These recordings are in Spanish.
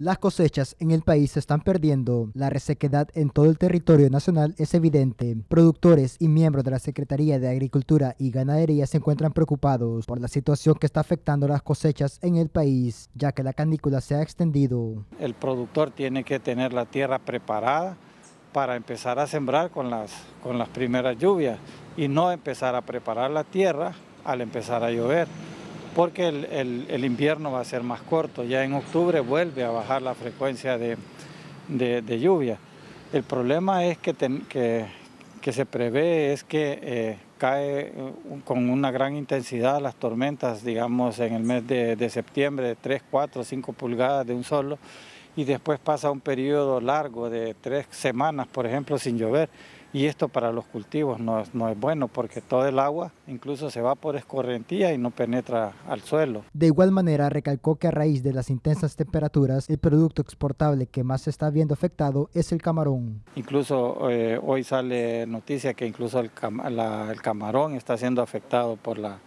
Las cosechas en el país se están perdiendo. La resequedad en todo el territorio nacional es evidente. Productores y miembros de la Secretaría de Agricultura y Ganadería se encuentran preocupados por la situación que está afectando las cosechas en el país, ya que la canícula se ha extendido. El productor tiene que tener la tierra preparada para empezar a sembrar con las, con las primeras lluvias y no empezar a preparar la tierra al empezar a llover porque el, invierno va a ser más corto. Ya en octubre vuelve a bajar la frecuencia de, lluvia. El problema es que, que, se prevé es que eh, cae con una gran intensidad las tormentas, digamos, en el mes de, de septiembre, de 3, 4, 5 pulgadas de un solo, y después pasa un periodo largo de tres semanas, por ejemplo, sin llover y esto para los cultivos no es, no es bueno porque todo el agua incluso se va por escorrentía y no penetra al suelo. De igual manera recalcó que a raíz de las intensas temperaturas el producto exportable que más se está viendo afectado es el camarón. Incluso eh, hoy sale noticia que incluso el, el camarón está siendo afectado por la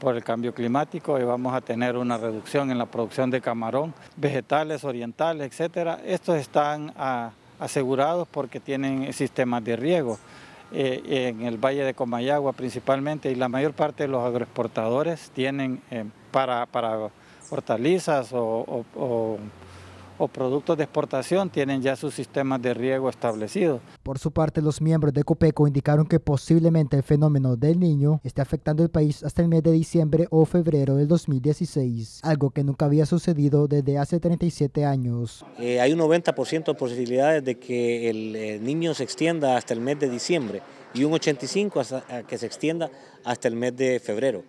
por el cambio climático y vamos a tener una reducción en la producción de camarón, vegetales, orientales, etcétera. Estos están a, asegurados porque tienen sistemas de riego. Eh, en el Valle de Comayagua principalmente y la mayor parte de los agroexportadores tienen eh, para, para hortalizas o o productos de exportación tienen ya sus sistemas de riego establecidos. Por su parte, los miembros de Copeco indicaron que posiblemente el fenómeno del niño esté afectando el país hasta el mes de diciembre o febrero del 2016, algo que nunca había sucedido desde hace 37 años. Eh, hay un 90% de posibilidades de que el, niño se extienda hasta el mes de diciembre y un 85% hasta que se extienda hasta el mes de febrero.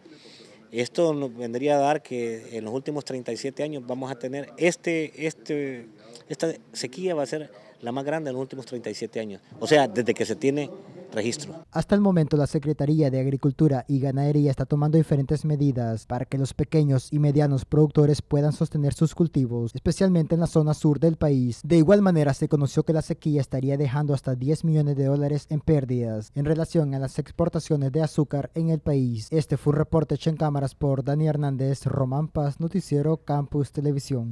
Esto nos vendría a dar que en los últimos 37 años vamos a tener este, este, esta sequía va a ser la más grande en los últimos 37 años, o sea, desde que se tiene registro. Hasta el momento la Secretaría de Agricultura y Ganadería está tomando diferentes medidas para que los pequeños y medianos productores puedan sostener sus cultivos, especialmente en la zona sur del país. De igual manera se conoció que la sequía estaría dejando hasta 10 millones de dólares en pérdidas en relación a las exportaciones de azúcar en el país. Este fue un reporte hecho en cámaras por Dani Hernández, Román Paz, Noticiero Campus Televisión.